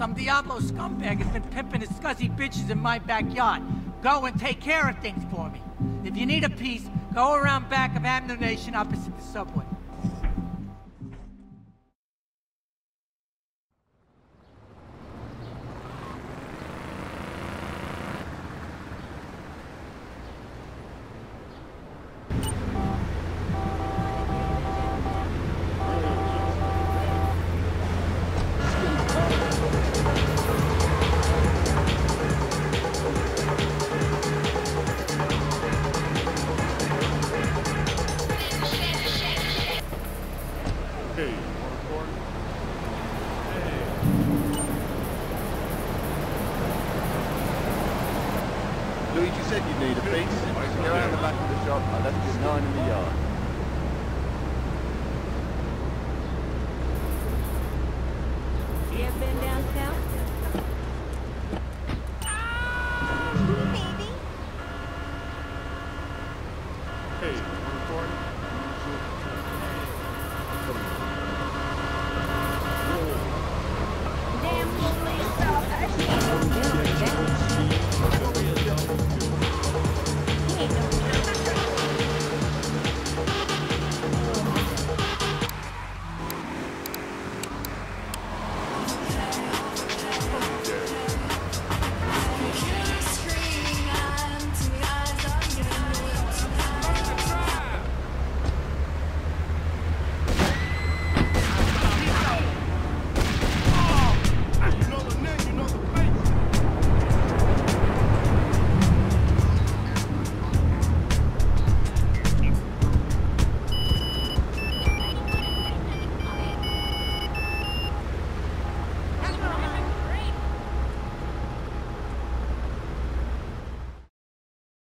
Some Diablo scumbag has been pimping his scuzzy bitches in my backyard. Go and take care of things for me. If you need a piece, go around back of Ammu-Nation opposite the subway. Hey, wanna? Luigi said you'd need a piece. Go around the back of the shop. I left you nine in the yard. You ever been down south? Hey, wanna record?